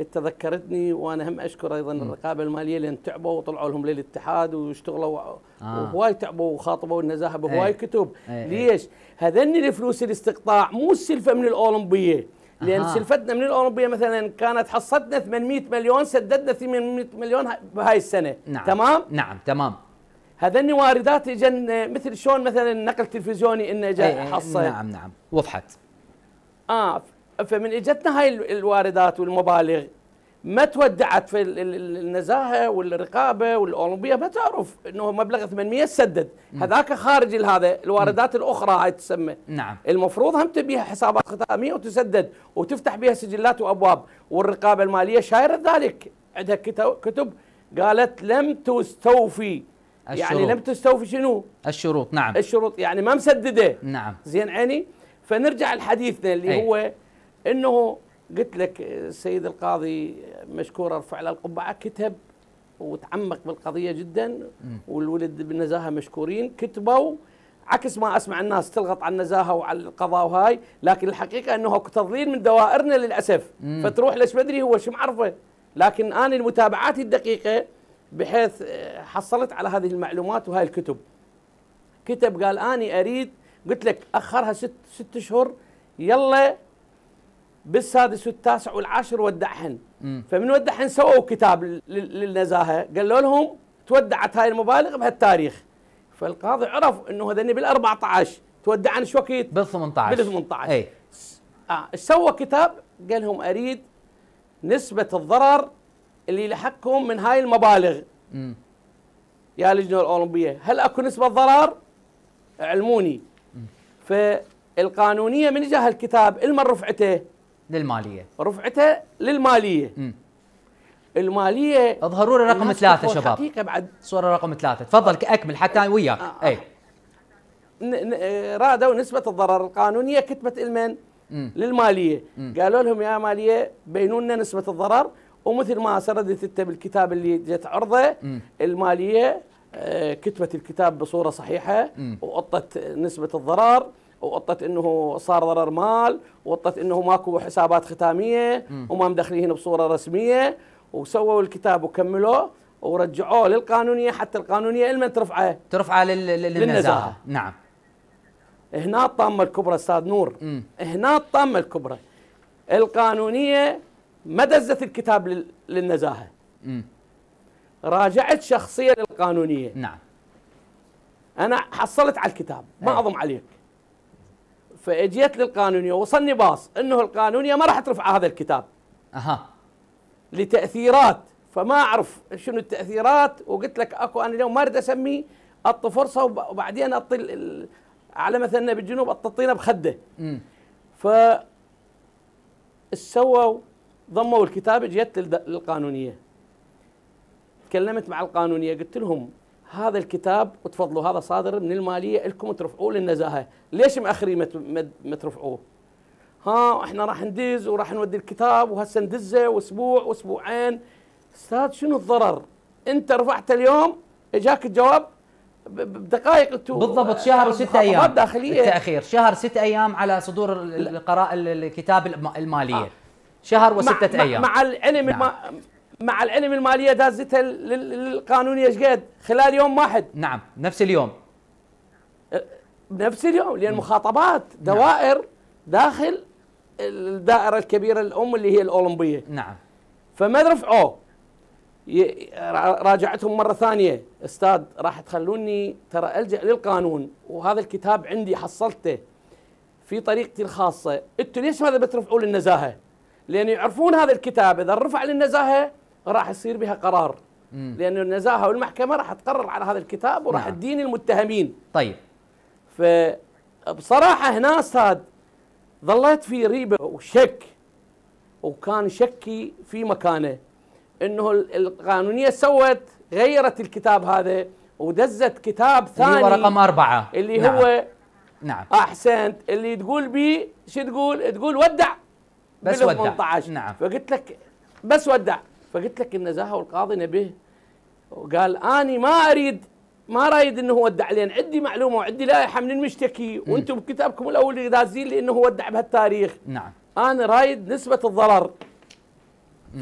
إنت ذكرتني وأنا هم أشكر أيضا الرقابة المالية لأن تعبوا وطلعوا لهم للاتحاد واشتغلوا آه. وهواي تعبوا وخاطبوا النزاهه بهواي كتب أي. ليش؟ هذني الفلوس الاستقطاع مو السلفة من الأولمبية لأن أها. سلفتنا من الأولمبية مثلا كانت حصتنا 800 مليون سددنا 800 مليون بهاي السنة نعم تمام؟ نعم تمام هذني واردات إجن مثل شلون مثلا نقل تلفزيوني إنه أي- جاء أي، حصة نعم نعم وضحت آه فمن إجتنا هاي ال- الواردات والمبالغ ما تودعت في ال- ال- النزاهة والرقابة والأولمبية ما تعرف إنه مبلغ 800 سدد. هذاك خارج هذا الواردات الأخرى هاي تسمى. نعم. المفروض هم تبيها حسابات ختامية وتسدد وتفتح بها سجلات وأبواب. والرقابة المالية شايرة ذلك. عندها كتب, قالت لم تستوفي. يعني الشروط. لم تستوفي شنو؟ الشروط نعم. الشروط يعني ما مسددة. نعم. زين عيني؟ فنرجع لحديثنا اللي أي. هو إنه قلت لك السيد القاضي مشكور ارفع له القبعة كتب وتعمق بالقضية جدا والولد بالنزاهه مشكورين كتبوا عكس ما أسمع الناس تلغط على النزاهة وعلى القضاء وهاي لكن الحقيقة إنه تضليل من دوائرنا للأسف. فتروح ليش بدري هو شو معرفه. لكن أنا المتابعات الدقيقة بحيث آه، حصلت على هذه المعلومات وهاي الكتب. كتب قال أني أريد قلت لك أخرها ست ست اشهر يلا بالسادس والتاسع والعاشر ودعهن. فمن ودعهن سووا كتاب لل- للنزاهة. قالوا لهم تودعت هاي المبالغ بهالتاريخ. فالقاضي عرف إنه هذني بال 14 تودعن شو وقت؟ بال 18 بال 18 اي إيش سوى كتاب قال لهم أريد نسبة الضرر اللي لحقكم من هاي المبالغ. مم. يا اللجنه الأولمبية هل أكو نسبة ضرر؟ علموني. فالقانونية من جاه الكتاب المن رفعته. للمالية رفعته للمالية مم. المالية اظهروا لي رقم تفوت شباب حقيقة بعد صورة رقم ثلاثة تفضل اكمل حتى وياك آه. اي ن- ن- رادوا نسبة الضرر القانونية كتبت المن. للمالية مم. قالوا لهم يا مالية بينوا لنا نسبة الضرر ومثل ما سردت انت بالكتاب اللي جت عرضه مم. المالية آه، كتبت الكتاب بصورة صحيحة. وقطت نسبة الضرر وقطت إنه صار ضرر مال وقطت إنه ماكو حسابات ختامية وما مدخلين بصورة رسمية وسووا الكتاب وكملوه ورجعوه للقانونية حتى القانونية لمن ترفعه. ترفع لل- لل- للنزاهة. للنزاهة. نعم. هنا الطامة الكبرى أستاذ نور. مم. هنا الطامة الكبرى. القانونية ما دزت الكتاب لل- للنزاهة. مم. راجعت شخصيا للقانونية. نعم. أنا حصلت على الكتاب. ما. اضم عليك. فاجيت للقانونيه وصلني باص إنه القانونيه ما راح ترفع هذا الكتاب. أها. لتأثيرات. فما أعرف شنو التأثيرات وقلت لك أكو أنا اليوم ما أريد أسمي اعطي فرصة وب- وبعدين اعطي على مثلنا بالجنوب اعطينا بخدة. مم. ف سووا ضموا الكتاب جيت للد- للقانونية. تكلمت مع القانونية قلت لهم هذا الكتاب وتفضلوا هذا صادر من المالية لكم ترفعوه للنزاهة. ليش مأخرين ما ترفعوه؟ ها إحنا راح ندز وراح نودي الكتاب وهسه ندزه وأسبوع وأسبوعين. أستاذ شنو الضرر؟ أنت رفعت اليوم إجاك الجواب؟ بدقائق أنتم بالضبط شهر وستة مخاطبات أيام. داخلية. التأخير. شهر ستة أيام على صدور ال- القراءة ال- الكتاب الم- المالية. آه. شهر وستة مع, أيام. مع العلم نعم. نعم. مع العلم المالية دازتها لل- للقانونيه إيش قد؟ خلال يوم واحد. نعم نفس اليوم. بنفس اليوم لأن مخاطبات دوائر داخل الدائرة الكبيرة الام اللي هي الأولمبية. نعم. فما رفعوه. راجعتهم مرة ثانية. أستاذ راح تخلوني ترى ألجأ للقانون وهذا الكتاب عندي حصلته في طريقتي الخاصة. أنتوا ليش هذا بترفعوا للنزاهة؟ لأن يعرفون هذا الكتاب. إذا رفع للنزاهة راح يصير بها قرار مم. لأن النزاهة والمحكمة راح تقرر على هذا الكتاب وراح نعم. تدين المتهمين طيب فبصراحة هنا أستاذ ظليت في ريبه وشك وكان شكي في مكانه إنه ال- القانونية سوت غيرت الكتاب هذا ودزت كتاب اللي ثاني هو رقم أربعة اللي نعم. هو نعم أحسنت اللي تقول بيه شو تقول؟ تقول ودع بس ودع. 18 نعم. فقلت لك بس ودع فقلت لك النزاهه والقاضي نبيه. وقال آني ما اريد ما رايد إنه ودع لأن عندي معلومة وعندي لائحة من المشتكي وأنتم بكتابكم الأول دازين لي إنه ودع بهالتاريخ. نعم. أنا رايد نسبة الضرر.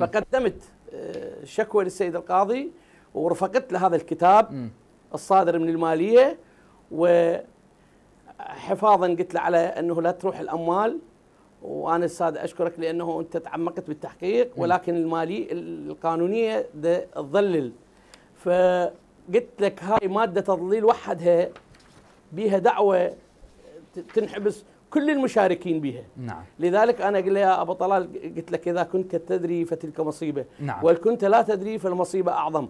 فقدمت آه، شكوى للسيد القاضي ورفقت له هذا الكتاب مم. الصادر من المالية وحفاظا قلت له على إنه لا تروح الأموال. وأنا أستاذ أشكرك لأنه أنت تعمقت بالتحقيق ولكن المالي القانونية تظلل فقلت لك هاي مادة تضليل وحدها بيها دعوة تنحبس كل المشاركين بها نعم. لذلك أنا له يا أبو طلال قلت لك إذا كنت تدري فتلك مصيبة. نعم. وإن كنت لا تدري فالمصيبة أعظم.